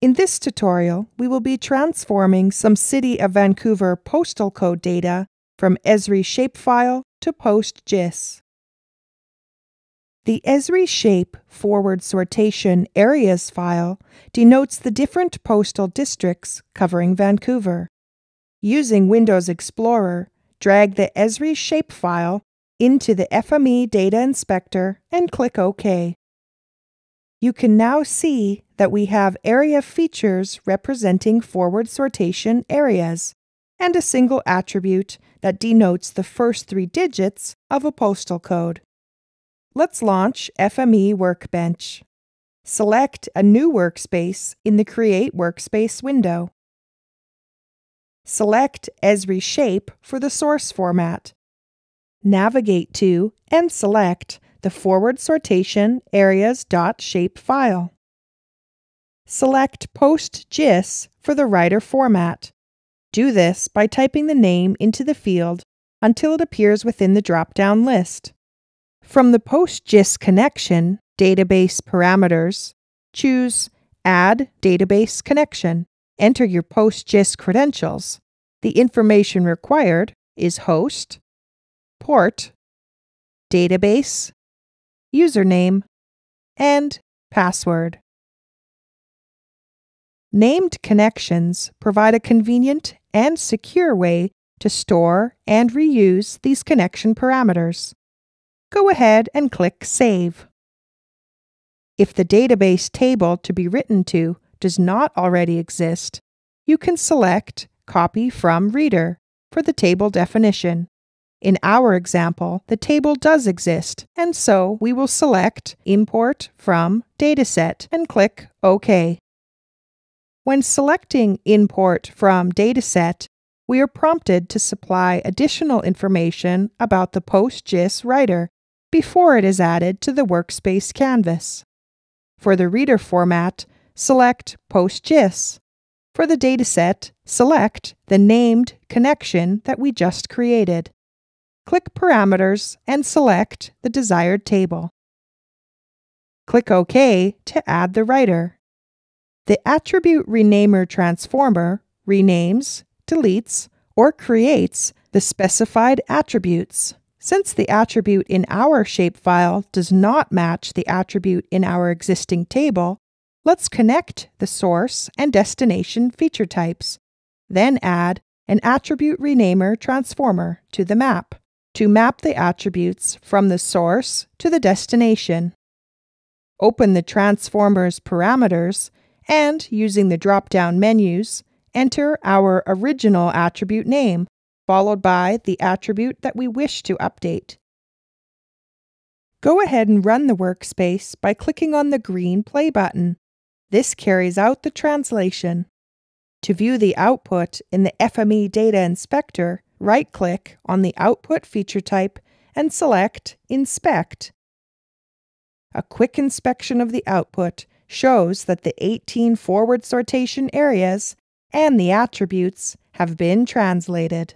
In this tutorial, we will be transforming some City of Vancouver postal code data from Esri shapefile to PostGIS. The Esri shape forward sortation areas file denotes the different postal districts covering Vancouver. Using Windows Explorer, drag the Esri shapefile into the FME Data Inspector and click OK. You can now see that we have area features representing forward sortation areas and a single attribute that denotes the first three digits of a postal code. Let's launch FME Workbench. Select a new workspace in the Create Workspace window. Select Esri Shape for the source format. Navigate to and select the forward sortation areas.shape file. Select PostGIS for the writer format. Do this by typing the name into the field until it appears within the drop-down list. From the PostGIS connection, Database Parameters, choose Add Database Connection. Enter your PostGIS credentials. The information required is host, port, database, username, and password. Named connections provide a convenient and secure way to store and reuse these connection parameters. Go ahead and click Save. If the database table to be written to does not already exist, you can select Copy from Reader for the table definition. In our example, the table does exist, and so we will select Import from Dataset and click OK. When selecting Import from Dataset, we are prompted to supply additional information about the PostGIS writer before it is added to the workspace canvas. For the reader format, select PostGIS. For the dataset, select the named connection that we just created. Click Parameters and select the desired table. Click OK to add the writer. The attribute renamer transformer renames, deletes, or creates the specified attributes. Since the attribute in our shapefile does not match the attribute in our existing table, let's connect the source and destination feature types, then add an attribute renamer transformer to the map to map the attributes from the source to the destination. Open the transformer's parameters and using the drop-down menus, enter our original attribute name, followed by the attribute that we wish to update. Go ahead and run the workspace by clicking on the green play button. This carries out the translation. To view the output in the FME Data Inspector, right-click on the Output feature type and select Inspect. A quick inspection of the output shows that the 18 forward sortation areas and the attributes have been translated.